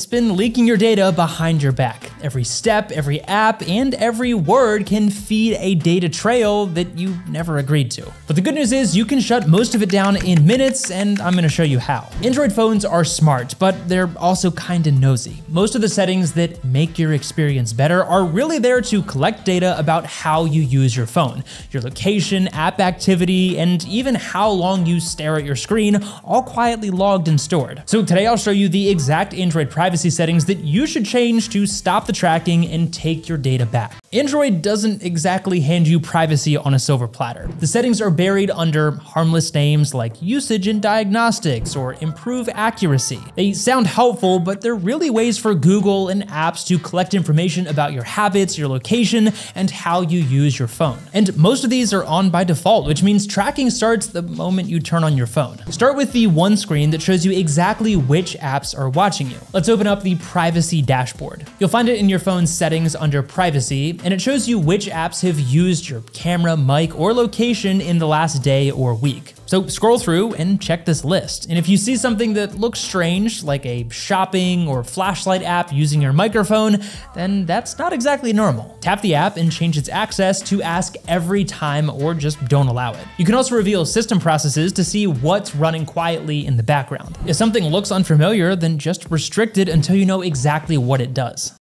It's been leaking your data behind your back. Every step, every app, and every word can feed a data trail that you never agreed to. But the good news is you can shut most of it down in minutes, and I'm gonna show you how. Android phones are smart, but they're also kinda nosy. Most of the settings that make your experience better are really there to collect data about how you use your phone. Your location, app activity, and even how long you stare at your screen, all quietly logged and stored. So today I'll show you the exact Android privacy privacy settings that you should change to stop the tracking and take your data back. Android doesn't exactly hand you privacy on a silver platter. The settings are buried under harmless names like usage and diagnostics or improve accuracy. They sound helpful, but they're really ways for Google and apps to collect information about your habits, your location, and how you use your phone. And most of these are on by default, which means tracking starts the moment you turn on your phone. Start with the one screen that shows you exactly which apps are watching you. Let's open up the privacy dashboard. You'll find it in your phone's settings under privacy, and it shows you which apps have used your camera, mic, or location in the last day or week. So scroll through and check this list. And if you see something that looks strange, like a shopping or flashlight app using your microphone, then that's not exactly normal. Tap the app and change its access to ask every time or just don't allow it. You can also reveal system processes to see what's running quietly in the background. If something looks unfamiliar, then just restrict it until you know exactly what it does.